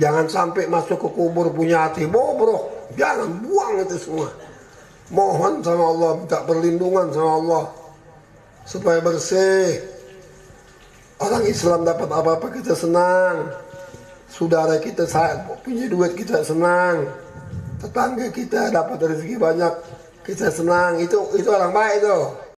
Jangan sampai masuk ke kubur punya hati bobrok. Jangan buang itu semua. Mohon sama Allah, minta perlindungan sama Allah. Supaya bersih. Orang Islam dapat apa-apa kita senang. Saudara kita saat punya duit kita senang. Tetangga kita dapat rezeki banyak kita senang. Itu itu orang baik tuh